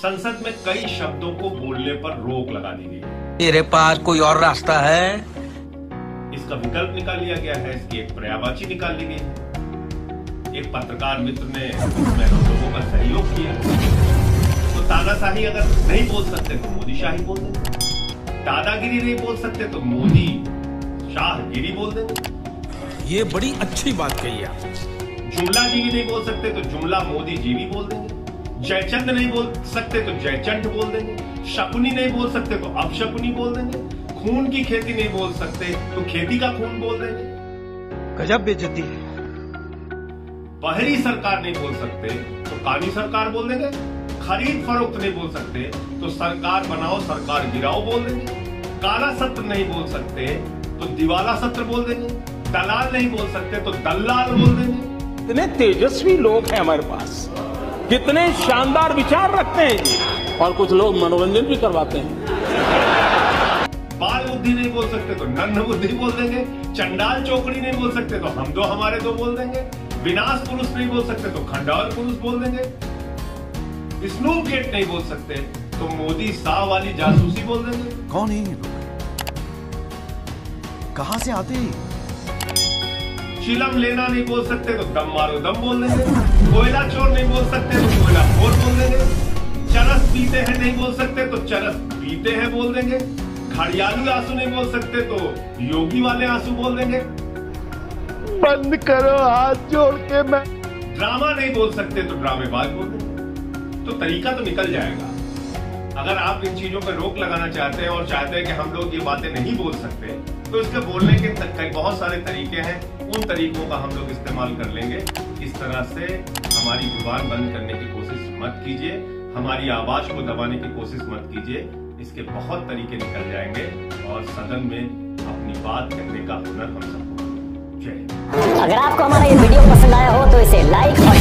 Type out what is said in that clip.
संसद में कई शब्दों को बोलने पर रोक लगा दी गई। मेरे पास कोई और रास्ता है? इसका विकल्प निकाल लिया गया है इसकी एक पर्यावाची निकाल ली गई। एक पत्रकार मित्र ने इसमें हम लोगों का सहयोग किया। तो तानाशाही अगर नहीं बोल सकते तो मोदी शाही बोल देंगे दादागिरी नहीं बोल सकते तो मोदी शाहगिरी बोल देंगे ये बड़ी अच्छी बात कही आप। जुमला जीवी नहीं बोल सकते तो जुमला मोदी जीवी बोल देंगे। जयचंद नहीं बोल सकते तो जयचंद बोल देंगे। शकुनी नहीं बोल सकते तो अपशकुनी बोल देंगे। खून की खेती नहीं बोल सकते तो खेती का खून बोल देंगे। गजब बेचती है। बहरी सरकार नहीं बोल सकते तो कानी सरकार बोल देंगे। खरीद फरोख्त नहीं बोल सकते तो सरकार बनाओ सरकार गिराओ बोल देंगे। काला सत्र नहीं बोल सकते तो दिवाला सत्र बोल देंगे। दलाल नहीं बोल सकते तो दलाल बोल देंगे। इतने तेजस्वी लोग हैं हमारे पास। कितने शानदार विचार रखते हैं जी। और कुछ लोग मनोरंजन भी करवाते हैं। बाल बुद्धि नहीं बोल सकते तो नन्न बुद्धि बोल देंगे चंडाल चौकड़ी नहीं बोल सकते तो हम दो हमारे दो बोल देंगे विनाश पुरुष नहीं बोल सकते तो खंडावल पुरुष बोल देंगे। स्नूप गेट नहीं बोल सकते तो मोदी शाह वाली जासूसी बोल देंगे। कौन है ये लोग? कहाँ से आते हैं? चिलम लेना नहीं बोल सकते तो दम मारो दम बोल देंगे कोयला चोर नहीं बोल सकते तो कोयला खोर बोल देंगे चरस पीते हैं नहीं बोल सकते तो चरस पीते हैं बोल देंगे। खड़ियालू आँसू नहीं बोल सकते तो योगी वाले आँसू बोल देंगे। बंद करो हाथ जोड़ के मैं ड्रामा नहीं बोल सकते तो ड्रामेबाज बोल देंगे। तो तरीका तो निकल जाएगा। अगर आप इन चीज़ों पर रोक लगाना चाहते हैं और चाहते हैं कि हम लोग ये बातें नहीं बोल सकते तो इसके बोलने के बहुत सारे तरीके हैं। उन तरीकों का हम लोग इस्तेमाल कर लेंगे। इस तरह से हमारी ज़ुबान बंद करने की कोशिश मत कीजिए। हमारी आवाज़ को दबाने की कोशिश मत कीजिए। इसके बहुत तरीके निकल जाएँगे और सदन में अपनी बात कहने का हुनर हम सबको जय अगर आपको हमारा ये वीडियो पसंद आया हो तो इसे लाइक और